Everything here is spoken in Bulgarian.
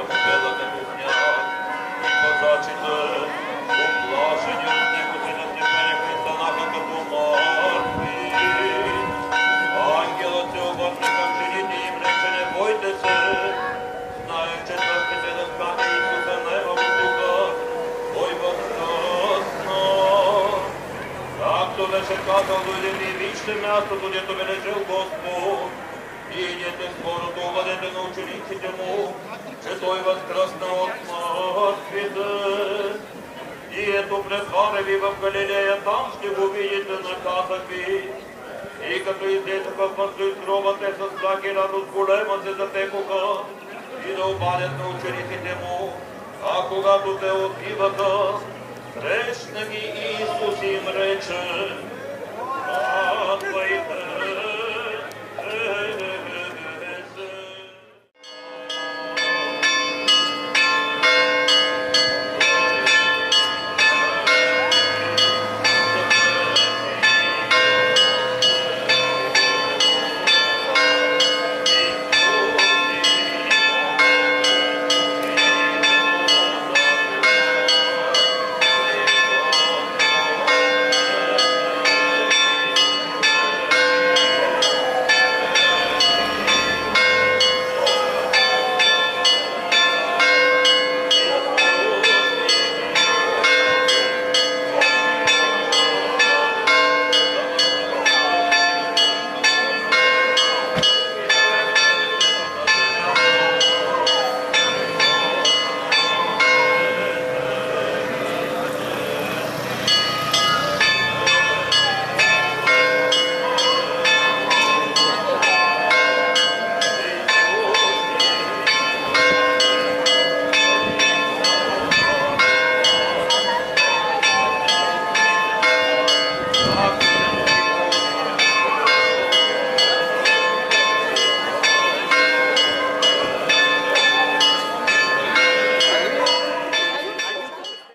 да му белата кухня и казачите, облажені от него сидять тепер христанаха като мертві. Ангела цього горника вчиніть їм рече, не бойтеся, знаючи, що е Ой, воскресно. Так, хто лише і вічне м'ясо, тоді тобі лежив Господь, учениците му, че той възкръсна от мъртвите. И ето пред ви в Галилея, там ще го видите, наказах ви. И като излезаха в мъсто из гроба, те с плак и радост голема се затекоха и да обадят на учениците му. А когато те отиваха, срещна ги Исус им рече,